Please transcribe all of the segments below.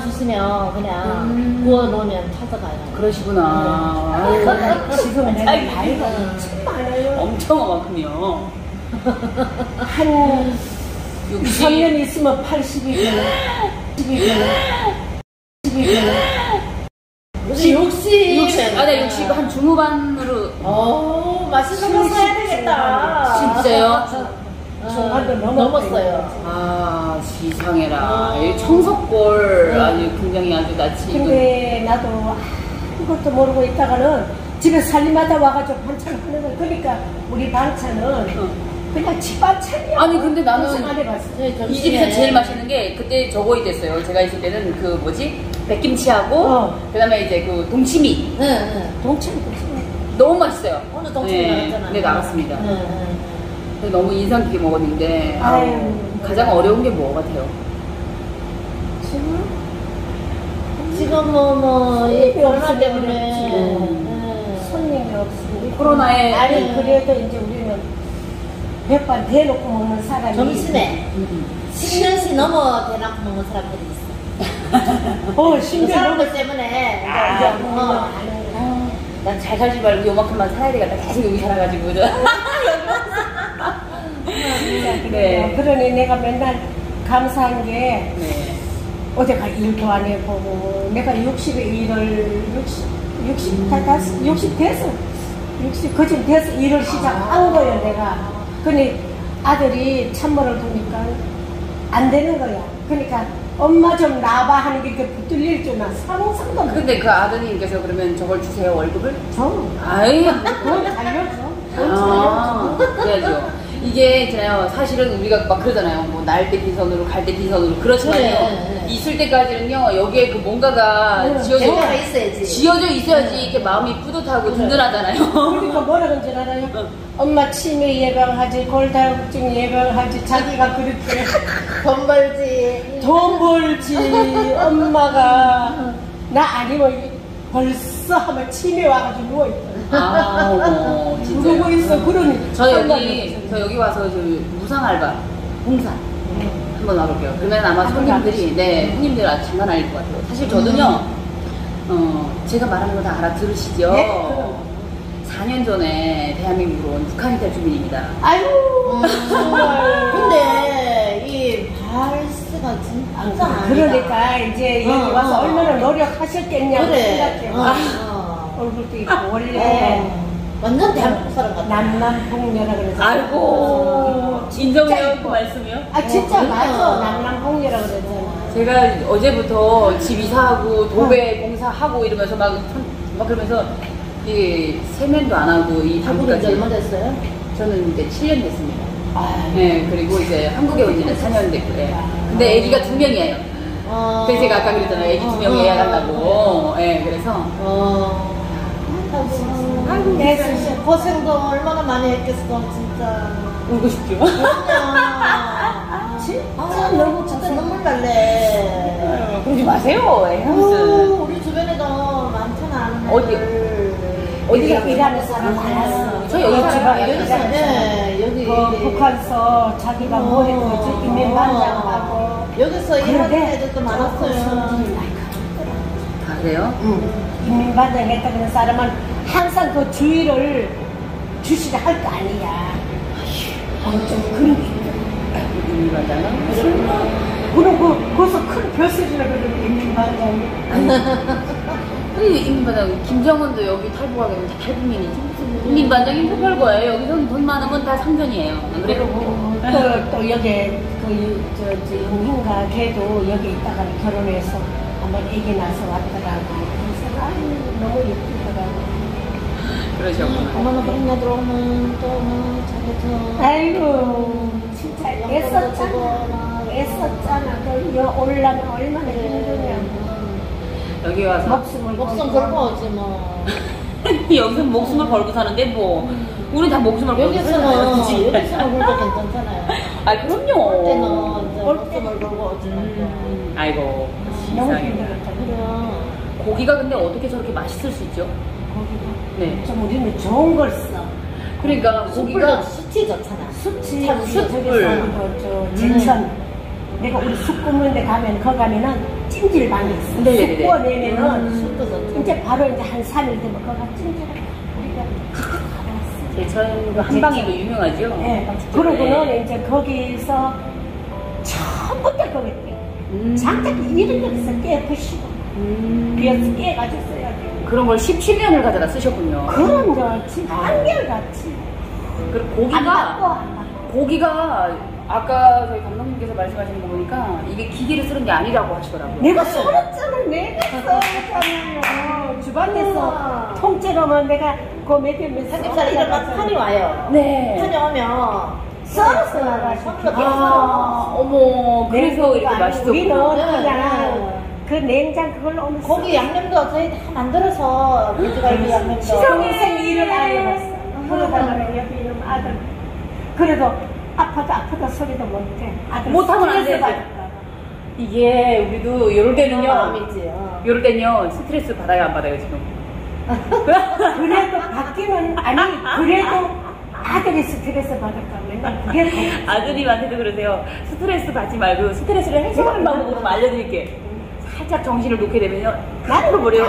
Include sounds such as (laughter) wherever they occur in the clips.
주시면 그냥 음. 구워 놓으면 찾아가요. 그러시구나. 아유, 지금 내가 아이고. 나이가 엄청 많군요. (laughs) 한 60. 3년 있으면 80이 되네. 80이 되네. 80이 되네. 무슨 욕심. 60, 아, 네, 60, 한 중후반으로. 어, 맛있는 거 사야 되겠다. 진짜요? (laughs) 중반도 어, 넘었어요. 아, 지상해라. 이 청석골 네. 아주 굉장히 아주 낯이 익은. 근데 나도 아무것도 모르고 있다가는 집에 살림하다 와가지고 반찬 하는 거 그러니까 우리 반찬은 어. 그냥 집 반찬이야. 아니, 근데 나는 무슨 안 해봤어. 네, 이. 집에서 제일 맛있는 게 그때 저거 있댔어요. 제가 있을 때는 그 뭐지? 백김치하고 어. 그다음에 이제 그 동치미 응, 응. 동치미 동치미. 너무 맛있어요. 오늘 동치미 네, 나갔잖아요. 네 나갔습니다. 응, 응. 너무 인상 깊게 먹었는데 아유. 아유, 가장 어려운 게 뭐 같아요? 지금 지금 뭐, 뭐, 이 손님이 코로나 없으면 때문에. 그렇지. 응. 손님이 없으니 코로나에 아니 그래도 이제 우리는 백반 대놓고 먹는 사람이 점심에 음. 10년씩 넘어 대낮 먹는 사람들이 있어. 어그 신경 사람들 때문에. 아, 이제, 어. 어. 난잘 살지 말고 요만큼만 살아야 되겠다. 계속 여기 살아가지고. (laughs) 네. 그러니 내가 맨날 감사한 게 네. 어제가 일도 안 해보고 내가 60에 일을 60, 60, 다, 다, 60 됐어 60 그쯤 돼서 일을 시작한 거예요 내가 근데 아들이 찬물을 두니까 안 되는 거야 그러니까 엄마 좀 나봐 하는 게 이렇게 붙들릴 줄난 상상도 못 근데 그 아드님께서 그러면 저걸 주세요, 월급을? 줘. 아이. 그걸 살려줘 그걸 아, 그래야죠. 이게 있잖아요. 사실은 우리가 막 그러잖아요. 뭐 날때 빈손으로 갈 때 빈손으로 그렇지만요. 네, 네. 있을 때까지는요. 여기에 그 뭔가가 네, 지어져 뭔가가 있어야지. 지어져 있어야지 이렇게 마음이 뿌듯하고 든든하잖아요. 그러니까 뭐라 그런지 알아요? 엄마 치매 예방하지, 골다공증 예방하지, 자기가 그렇게 (laughs) 돈 벌지. 돈 벌지, 엄마가. 나 아니면 벌써 하면 치매 와가지고 누워있어. 아, 어머, 진짜. 그러고 있어, 그러니. 저 여기 저 여기 와서 저 무상 알바 봉사 한번 와볼게요. 그러면 아마 손님들이 네 손님들 아주 장난 아닐 것 같아요. 사실 저도요 어 제가 말하는 거 다 알아들으시죠? 네, 그럼. 4년 전에 대한민국으로 온 북한 이 탈 주민입니다. 아유, 음. 정말. 근데 이 발스가 진짜 아니다. 그러니까 이제 여기 어, 와서 어, 얼마나 어. 노력하셨겠냐고 그래. 생각해. 어, 아, 어. 얼굴도 있고, 원래. 어. 완전 대한민국 사람 같아. 남남북녀라 그래서. 아이고 인정해요 그 말씀이요? 아, 진짜 어, 맞아. 그러니까. 남남북녀라 그러잖아. 제가 어제부터 집 이사하고 도배 공사하고 이러면서 막, 참- 막 그러면서 이 세면도 안 하고 이 한국에 이제 방구까지 얼마 됐어요? 저는 이제 7년 됐습니다. 아, 네, 그리고 이제 한국에 온 지는 4년 됐고요. 근데 아기가 두 명이에요. 어. 그래서 제가 아까 그랬잖아요. 아기 두 명 어, 예약한다고. 네, 그래서. 어. 아이고, 내 진짜 고생도 얼마나 많이 했겠어, 진짜. 울고 싶죠. 진짜 아, 너무 진짜 고생. 눈물 날래. 그러지 마세요. 어, 우리 주변에도 많잖아, 어디? 어디가 일하는 사람 많았어. 저 여기 일하는 사람. 네, 여기. 그 북한서 자기가 뭐 했는지 인민반장하고 여기서 일하는 애들도 많았어요. 아, 그래요? 인민반장 했다 그런 사람은 항상 그 주의를 주시라 할거 아니야. 어, 좀 그런 게 있더라. 인민반장은? 그럼 그, 거기서 큰 벼슬이라 그러는 인민반장이. 아니, 인민반장, 김정은도 여기 탈북하게 되면 다 탈북민이지. 인민반장이 뭐별 거예요. 여기서는 돈 많으면 다 상전이에요. 안 그래요? 또, 또 여기 그 저지 용인가 걔도 여기 있다가 결혼해서 한번 애기 낳아서 왔더라고. 그래서 아유 너무 예쁘더라고. 그러셨구나. 얼마나 그런 애들 오면 또, 뭐, 자기 저. 아이고 진짜 애썼잖아. 뭐, 애썼잖아. 그 여- 올라면 얼마나 힘드냐고. 여기 와서. 목숨을 목숨 걸고 오지, 뭐. (laughs) 여기서 목숨을 걸고 사는데 뭐. 우리 다 목숨을 걸고 여기서는, 살잖아요. 그치? 여기서는 그래도 괜찮잖아요. 아, 그럼요. 그때는 이제 올 목숨을 걸고 오지. 음, 아이고. 세상에. 힘들었다. 그래. 고기가 근데 어떻게 저렇게 맛있을 수 있죠? 거기가 네. 좀 우리는 좋은 걸 써. 그러니까 고기가 고기가 숙취 좋잖아. 숙취 참 숯불. 저기서 저 제천 내가 우리 숙 굽는 데 가면 거 가면은 찜질방이 있어 네네네네. 숙 구워내면은 숯도 좋죠. 이제 바로 이제 한 3일 되면 거가 찜질을 우리가 직접 가봤어 제천 한방이고 유명하죠. 예. 한식집에. 그러고는 이제 거기서 처음부터 거기 음. 장작 이런 데서 깨 부시고. 음. 비어서 깨가지고 써야 돼 그런 걸 17년을 가져다 쓰셨군요. 그런 저 진짜 한결같이. 그리고 안 받고 고기가 안 받고 고기가 아까 저희 감독님께서 말씀하시는 거 보니까 이게 기계를 쓰는 게 아니라고 하시더라고요. 내가 썰었잖아. 내가 썰었잖아요. 주방에서 통째로만 내가 그 몇개 몇 삼겹살 이런 막 판이 와요. 네. 판이 오면 썰었어 손으로 아, 어머, 그래서 이렇게 맛있었구나. 우리는 네, 그냥 그 냉장 그걸로 오면 고기 양념도 저희 다 만들어서 돼지갈비 양념도. 평생 일을 안 해봤어 그러다가 옆에 있는 아들 그래도 아파도 아파도 소리도 못해 아들 못하면 안 스트레스 되지. 받을까 봐. 이게 우리도 이럴 때는요. 어. 이럴 때는요 스트레스 받아요 안 받아요 지금? (laughs) 그래도 바뀌면 아니 그래도 아들이 스트레스 받을까 맨날 그게 더 (laughs) 아드님한테도 그러세요. 스트레스 받지 말고 스트레스를 해소하는 방법으로 좀 알려드릴게. 살짝 정신을 놓게 되면요. 나를 버려요.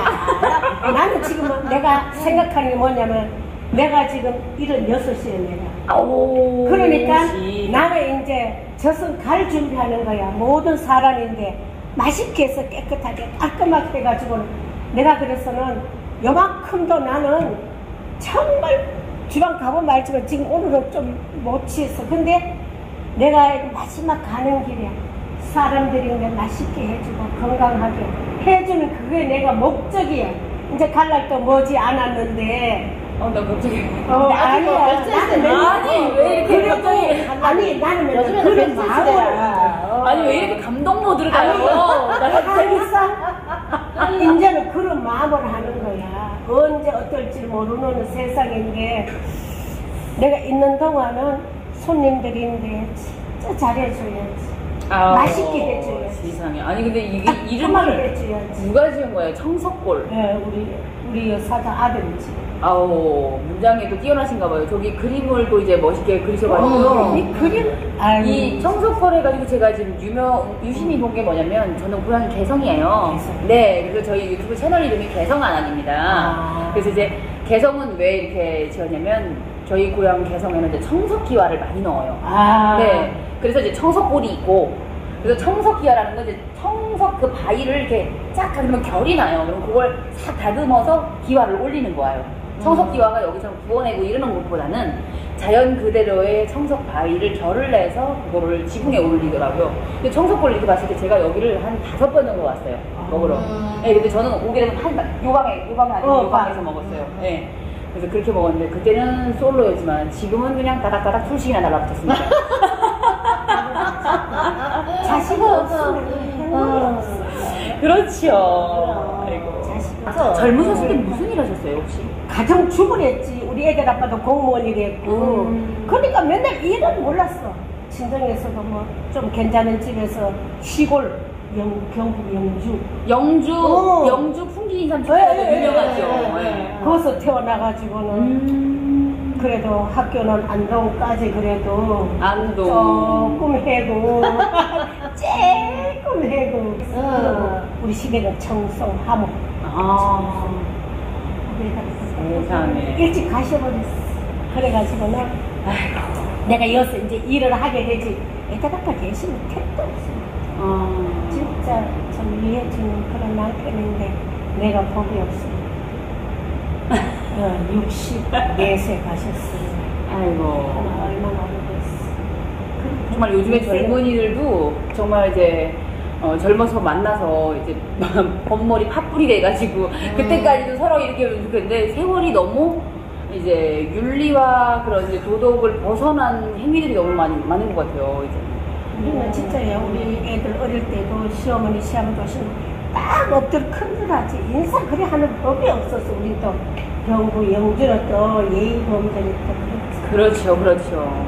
아, 나는 지금 내가 생각하는 게 뭐냐면 내가 지금 76시에 내가 아오. 그러니까 그렇지. 나는 이제 저승 갈 준비하는 거야 모든 사람인데 맛있게 해서 깨끗하게 깔끔하게 해가지고는 내가 그래서는 요만큼도 나는 정말 주방 가보면 알지만 지금 오늘은 좀 못 취했어 근데 내가 마지막 가는 길에 사람들이 내 맛있게 해주고 건강하게 해주는 그게 내가 목적이야 이제 갈 날도 머지 않았는데 어, 나 갑자기. 어, 아니야. 아니, 왜 이렇게 그래도. 아니, 나는 맨날 요즘에는 그런 마음을. 아니, 왜 이렇게 감동 모드로 가요? 나 갑자기. 이제는 그런 마음을 하는 거야. 언제 어떨지 모르는 세상인데, 내가 있는 동안은 손님들인데, 진짜 잘해줘야지. 아우, 맛있게 해줘야지. 세상에. 아니, 근데 이게 이름을 해줘야지. 누가 지은 거예요? 청석골. 네, 우리, 우리 사장 아들이지. 아우, 문장에도 뛰어나신가 봐요. 저기 그림을 또 이제 멋있게 그리셔가지고. 어, 이 그림, 아유. 이 청소걸 해가지고 제가 지금 유명, 유심히 본 게 뭐냐면 저는 고향이 개성이에요. 개성. 네, 그래서 저희 유튜브 채널 이름이 개성아낙입니다. 아. 그래서 이제 개성은 왜 이렇게 지었냐면 저희 고향 개성에는 이제 청석기와를 많이 넣어요. 아. 네, 그래서 이제 청석골이 있고 그래서 청석기와라는 건 이제 청석 그 바위를 이렇게 쫙 하면 결이 나요. 그럼 그걸 싹 다듬어서 기와를 올리는 거예요. 청석기와가 여기서 구워내고 이러는 것보다는 자연 그대로의 청석 바위를 결을 내서 그거를 지붕에 올리더라고요. 근데 청석골 이렇게 봤을 때 제가 여기를 한 다섯 번 정도 왔어요. 먹으러. 음. 네, 근데 저는 오게 되면 한, 요방에, 요방에 아니고 어, 요방에서 방. 먹었어요. 네. 그래서 그렇게 먹었는데 그때는 솔로였지만 지금은 그냥 다닥다닥 술식이나 달라붙었습니다. (laughs) 어. 없어. 아 없어. 젊으셨을 때 무슨 일 하셨어요, 혹시? 가정 주부를 했지. 우리 애들 아빠도 공무원 일 했고. 음. 그러니까 맨날 일은 몰랐어. 친정에서도 뭐 좀 괜찮은 집에서 시골, 영, 경북 영주. 영주, 어. 영주 풍기인삼 예, 축제가 예, 유명하죠. 예, 예. 거기서 태어나가지고는 음. 그래도 학교는 안동까지 그래도 안동. 조금 해고 조금 해고 어. 우리 시댁은 청송 하모 아. 세상에. 일찍 가셔버렸어 그래가지고는 아이고. 내가 여기서 이제 일을 하게 되지 애들 아빠 계시면 택도 없어 아. 진짜 참 이해해주는 그런 남편인데 내가 복이 없어 (laughs) 어, 64세 가셨어요 아이고. 얼마나 오래됐어 정말 요즘에 젊은이들도 정말 이제 어, 젊어서 만나서 이제 법머리 팥불이 돼가지고 그때까지도 서로 이렇게 하면 좋겠는데 세월이 너무 이제 윤리와 그런 이제 도덕을 벗어난 행위들이 너무 많이 많은 것 같아요. 이제. 우리는 진짜야 우리 애들 어릴 때도 시어머니 시아버지 딱 엎드려 큰절하지 인사 그래 하는 법이 없었어 우리도 경부 영주는 또 예의 또 그렇지 그렇죠, 그렇죠.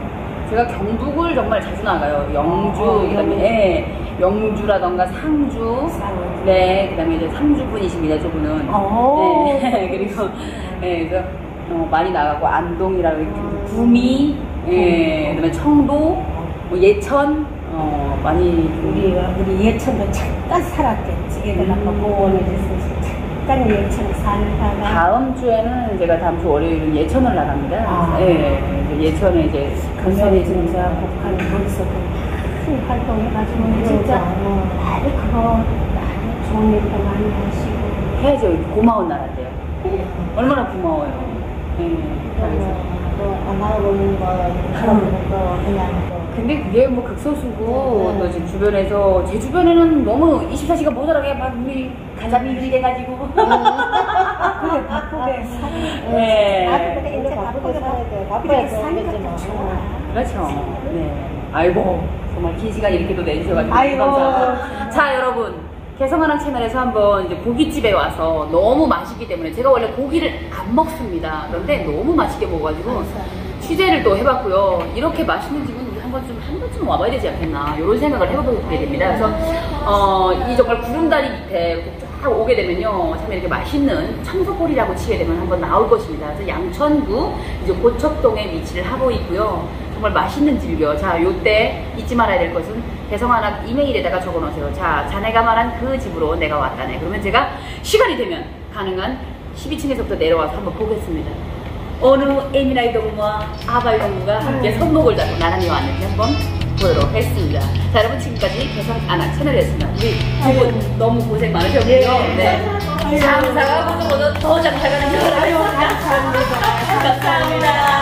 제가 경북을 정말 자주 나가요. 영주, 어, 그다음에. 예, 영주라던가 상주, 상주. 네, 그 다음에 이제 상주 분이십니다, 저분은. 오. 네, (laughs) 그리고 네, 그래서 어, 많이 나가고 안동이라고 이렇게 음. 구미, 예, 그 다음에 청도, 뭐 예천, 어, 많이 우리가 우리 예천도 잠깐 살았겠지. 애들 아빠 공원에 있어서 잠깐 예천 살다가 다음 주에는 제가 다음 주 월요일은 예천을 나갑니다. 아. 예, 이제 예천에 이제 그전에 진짜 북한 거 큰 활동해가지고 진짜 아주 그거 아주 좋은 일도 많이 하시고 해야죠. 고마운 나라인데요. 얼마나 고마워요. 예, 그래서. 안 하고 있는 거, 그런 거, 그냥 또. 근데 그게 뭐 극소수고 또 지금 주변에서 제 주변에는 너무 24시간 모자라게 막 우리 가자미들이 돼가지고 그래 바쁘게 살이 네. 나도 그래 이제 바쁘게 바쁘게 살아야 돼. 바쁘게 바빠야 사니까 되겠지 또 뭐. 좋아 그렇죠. 네. 아이고 정말 긴 시간 이렇게 또 내주셔가지고 아이고. 감사합니다. 자 여러분 개성하는 채널에서 한번 이제 고깃집에 와서 너무 맛있기 때문에 제가 원래 고기를 안 먹습니다. 그런데 너무 맛있게 먹어가지고 취재를 또 해봤고요. 이렇게 맛있는 집은 우리 한 번쯤 한 번쯤 와봐야 되지 않겠나 이런 생각을 해보게 됩니다. 그래서 어, 이 정말 구름다리 밑에 쫙 오게 되면요, 참 이렇게 맛있는 청소골이라고 치게 되면 한번 나올 것입니다. 그래서 양천구 이제 고척동에 위치를 하고 있고요. 정말 맛있는 집이고요. 자, 요때 잊지 말아야 될 것은 대성하나 이메일에다가 적어 놓으세요. 자, 자네가 말한 그 집으로 내가 왔다네. 그러면 제가 시간이 되면 가능한 12층에서부터 내려와서 한번 보겠습니다. 어느 에미라이 동무와 아바이 동무가 함께 손목을 잡고 나란히 왔는지 한번 보도록 했습니다. 자, 여러분 지금까지 개성 아나 채널이었습니다. 우리 두분 너무 고생 많으셨고요. 네. 장사가 모두 모두 더 장사가 되시길 바랍니다. 감사합니다.